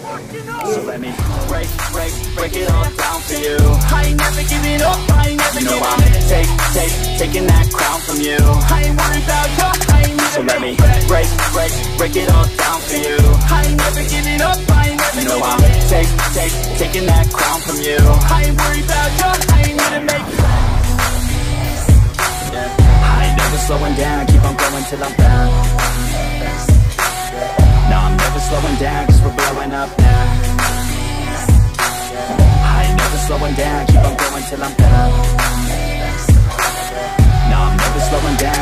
So let me break, break, break it all down for you. I ain't never giving up, I ain't never you know I'm take, take, taking that crown from you. I ain't worried about you, I ain't never So let me break, break, break it all down for you. I ain't never giving up, I ain't never you know I'm take, take, taking that crown from you. I ain't worried about you, I ain't gonna make yeah. I ain't never slowing down, keep on going till I'm down No, I'm never slowing down, cause we're blowing up now. I ain't never slowing down, keep on going till I'm down No, I'm never slowing down,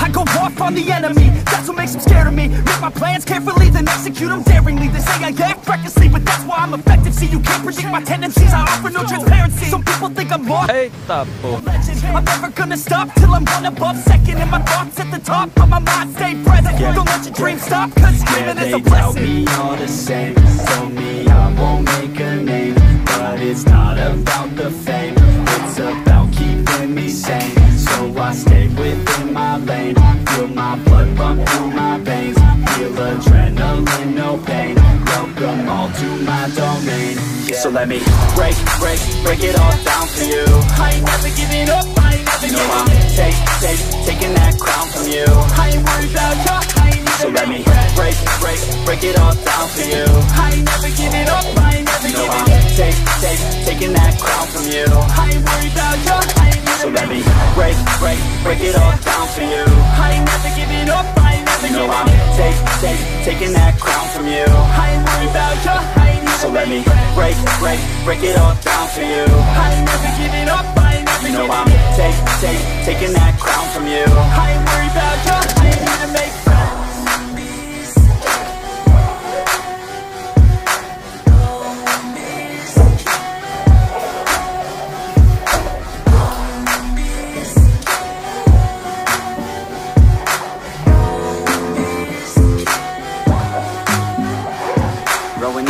I go off on the enemy, that's what makes them scared of me. Make my plans carefully, then execute them daringly. They say I act recklessly, but that's why I'm effective See, you can't predict my tendencies, I offer no transparency. Some people think I'm lost. Hey, I'm never gonna stop till I'm one above second And my thoughts at the top, but my mind stay present. Don't let your dreams stop, cause Yeah, dreaming is they a tell blessing. me all the same. Tell me I won't make a name But it's not about stay within my lane Feel my blood pump through my veins. Feel adrenaline, no pain. Welcome all to my domain. So let me break, break, break it all down for you. I ain't never giving up, I ain't never you know I'm take, take, taking that crown from you. I ain't worried about you, I ain't So let me break, break, break it all down for you. I ain't never giving up, break, it all down for you. I ain't never giving up, I ain't never you know I'm take, take, taking that crown from you. I ain't worried about you, I ain't never So let me break, break, break it all down for you. I ain't never giving up, I ain't never you know I'm take, take, taking that crown from you. I ain't worried about you, I ain't gonna make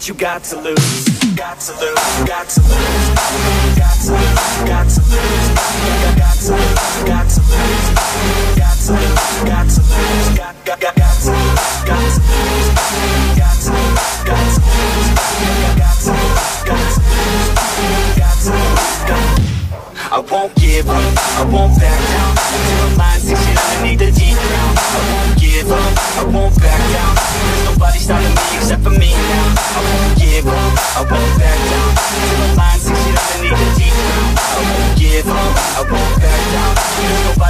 what you got to lose Got to lose, got to lose Got to lose, got to lose Got to lose, got to lose Got to lose, got to lose Got, got, got, got to lose, got to lose Got to lose, got to lose Got to lose, got to lose Got to lose, I won't give up, I won't back down Till the line six shit underneath the deep ground I won't give up, I won't back down There's nobody stopping I won't give up, I won't back down. Till the line six underneath the deep. I won't give up, I won't back down. Nobody